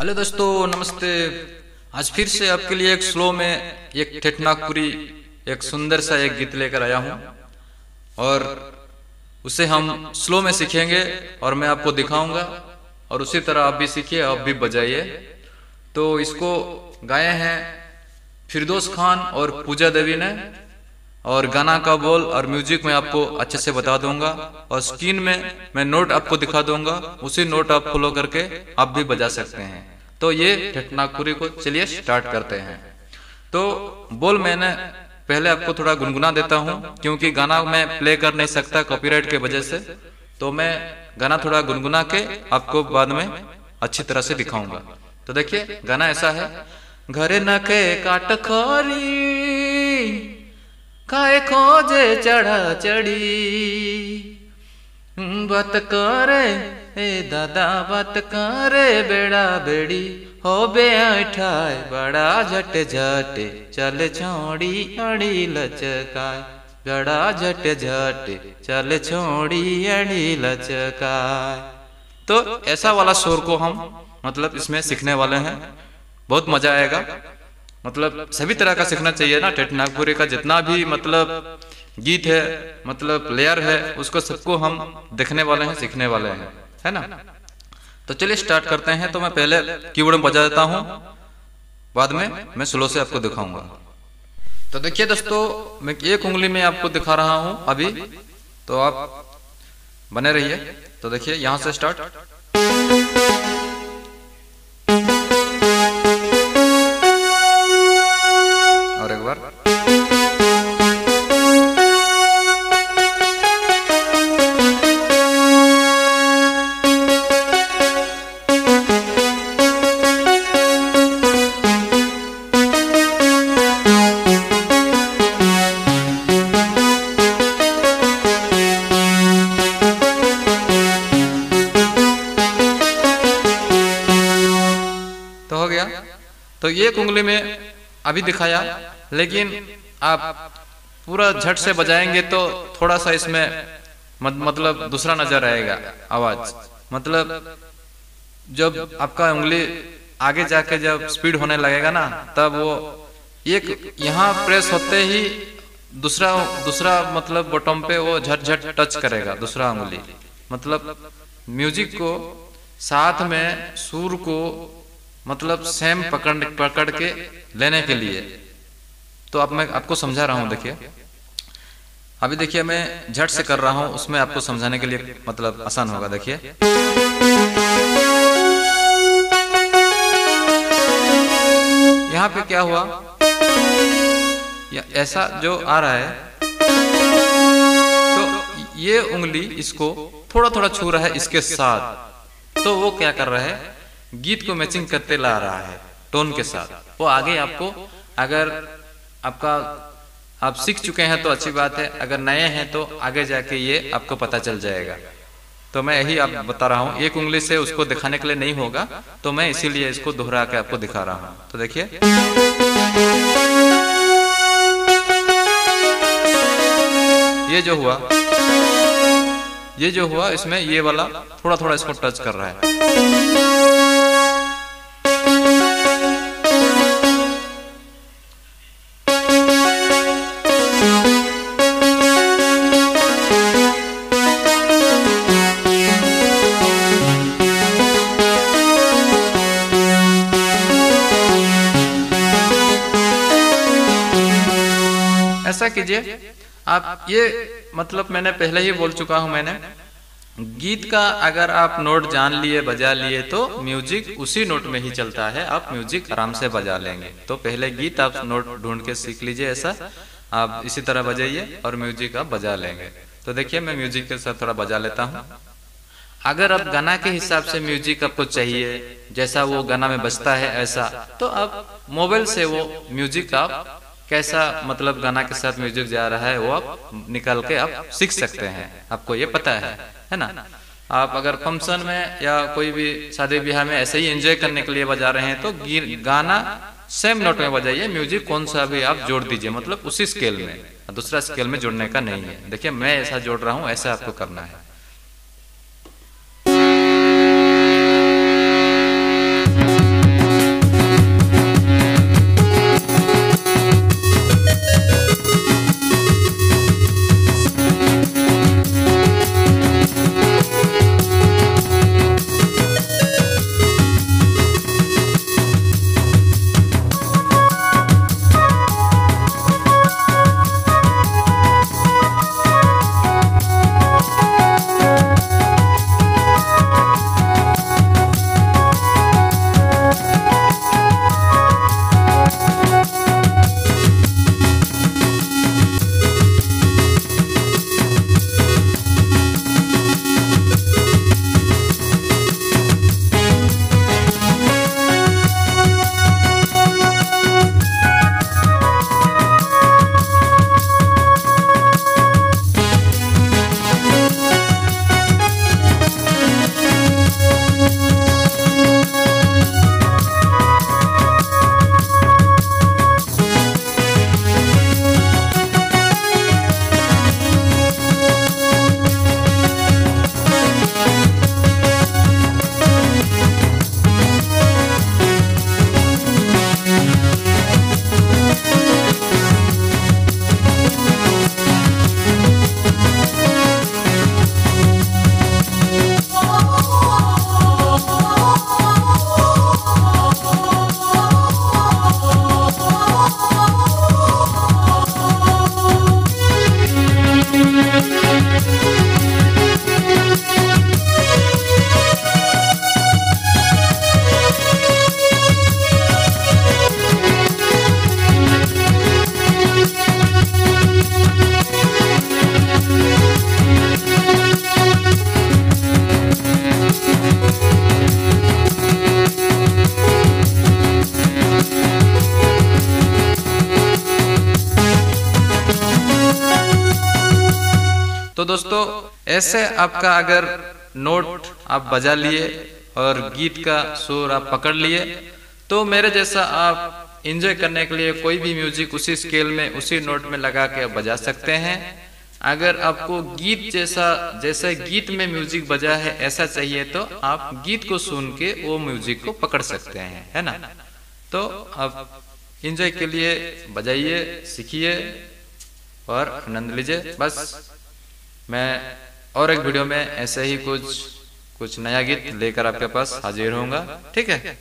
Hello दोस्तों, नमस्ते। आज फिर से आपके लिए एक स्लो में एक ठेठनागपुरी, एक सुंदर सा एक गीत लेकर आया हूँ। और उसे हम स्लो में सीखेंगे और मैं आपको दिखाऊँगा। और उसी तरह आप भी सीखिए, आप भी बजाइए। तो इसको गाए हैं फिरदोस खान और पूजा देवी ने। और गाना का बोल और म्यूज़िक मैं आपको अच्छे से बता दूँगा। और स्क्रीन में मैं नोट आपको दिखा दूँगा। उसी नोट आप फॉलो करके आप भी बजा सकते हैं। तो ये नागपुरी को चलिए स्टार्ट करते हैं। तो बोल मैंने पहले आपको थोड़ा गुनगुना देता हूँ, क्योंकि गाना मैं प्ले कर नहीं सकता कॉपीराइट के वजह से। तो मैं गाना थोड़ा गुनगुना के आपको बाद में अच्छी तरह से दिखाऊँगा। तो देखिए, गाना ऐसा है। घरे न के काट खोरी काय खोजे चढ़ा चढ़ी। बात करे, ए दादा बात करे, बेड़ा बेड़ी। हो बे ऐठाए बड़ा झट झट, चल छोड़ी अड़ी लचकाय बड़ा झट झट, चल छोड़ी अड़ी लचकाय तो ऐसा वाला शोर को हम मतलब इसमें सीखने वाले हैं। बहुत मज़ा आएगा। मतलब सभी तरह का सीखना चाहिए ना। टेट नागपुरी का जितना भी मतलब गीत है मतलब प्लेयर है, उसको सबको हम देखने वाले हैं, सीखने वाले हैं, है ना? तो चलिए स्टार्ट करते हैं। तो मैं पहले कीबोर्ड में बजा देता हूँ। बाद में मैं स्लो से आपको दिखाऊँगा। तो देखिए दोस्तों, मैं एक उंगली में आपको दिखा रहा हूँ अभी। तो आप बने रहिए। तो देखिए, यहाँ से स्टार्ट तो एक उंगली में अभी दिखाया लेकिन आप पूरा झट से बजाएँगे तो थोड़ा सा इसमें मत, मतलब दूसरा नज़र आएगा आवाज़। मतलब जब आपका उंगली आगे जाके जब स्पीड होने लगेगा ना तब वो एक यहाँ प्रेस होते ही दूसरा दूसरा मतलब बॉटम पे वो झट झट टच करेगा दूसरा उंगली। मतलब म्यूज़िक को साथ में सुर को मतलब सेम पकड़ पकड़ के लेने के लिए। तो अब मैं आपको समझा रहा हूँ, देखिए। अभी देखिए, मैं झट से कर रहा हूँ, उसमें आपको समझाने के लिए मतलब आसान होगा, देखिए। यहाँ पे क्या हुआ? ऐसा जो आ रहा है तो ये उंगली इसको थोड़ा थोड़ा छू रहा है इसके साथ। तो वो क्या कर रहा है? गीत को मैचिंग करते ला रहा है टोन के साथ। वो आगे आपको, अगर आपका, आप सीख चुके हैं तो अच्छी बात है, अगर नए हैं तो आगे जाके ये आपको पता चल जाएगा। तो मैं यही आप बता रहा हूँ, एक उंगली से उसको दिखाने के लिए नहीं होगा तो मैं इसीलिए इसको दोहरा के आपको दिखा रहा हूँ। तो देखिए। ये जो हुआ, ये जो हुआ, इसमें ये वाला थोड़ा थोड़ा इसको टच कर रहा है। ऐसा कीजिए, आप ये मतलब मैंने पहले ही बोल चुका हूँ मैंने। गीत का अगर आप नोट जान लिए, बजा लिए तो म्यूज़िक उसी नोट में ही चलता है। आप म्यूज़िक आराम से बजा लेंगे। तो पहले गीत आप नोट ढूंढ के सीख लीजिए ऐसा। आप इसी तरह बजाइए और म्यूज़िक आप बजा लेंगे। तो देखिए, मैं म्यूज़िक के साथ थोड़ा बजा लेता हूँ। अगर आप गाना के हिसाब से म्यूज़िक आपको चाहिए, जैसा वो गाना में बजता है ऐसा तो आप मोबाइल से वो म्यूज़िक आप कैसा मतलब गाना के साथ म्यूज़िक जा रहा है, वो आप निकाल के आप सीख सकते हैं। आपको ये पता है है ना? आप अगर फ़ंक्शन में या कोई भी शादी ब्याह में ऐसे ही एंजॉय करने के लिए बजा रहे हैं तो गाना सेम नोट में बजाइए, म्यूज़िक कौन सा भी आप जोड़ दीजिए मतलब उसी स्केल में दूसरा स्केल में जोड़ने का नहीं है। देखिए, मैं ऐसा जोड़ रहा हूँ, ऐसा आपको करना है। दोस्तों, ऐसे आपका अगर नोट आप बजा लिए और गीत का सुर आप पकड़ लिए तो मेरे जैसा आप इंजॉय करने के लिए कोई भी म्यूज़िक उसी स्केल में, उसी नोट में लगा के बजा सकते हैं। अगर आपको गीत जैसा, जैसे गीत में म्यूज़िक बजा है, ऐसा चाहिए तो आप गीत को सुन के वो म्यूज़िक को पकड़ सकते हैं, है ना? तो आप इंजॉय के लिए बजाइए, सीखिए और आनंद लीजिए, बस। मैं और एक वीडियो में ऐसे ही कुछ कुछ नया गीत लेकर आपके पास हाजिर होऊँगा, ठीक है?